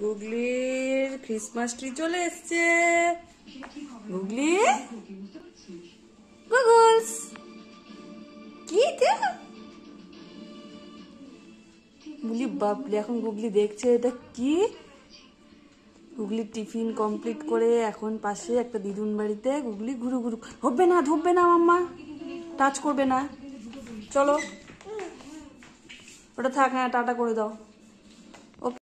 গুগলির Christmas tree চলে এসছে। Googly? Goggles. কি এটা গুগলি বাপলে এখন গুগলি দেখছে এটা কি? গুগলি টিফিন কমপ্লিট করে এখন পাশে একটা দিদুন বাড়িতে গুগলি ঘুরু ঘুরু। ধরবে না ধরবে না মাম্মা। টাচ করবে না। চলো। ওটা থাক হ্যাঁ টাটা করে দাও।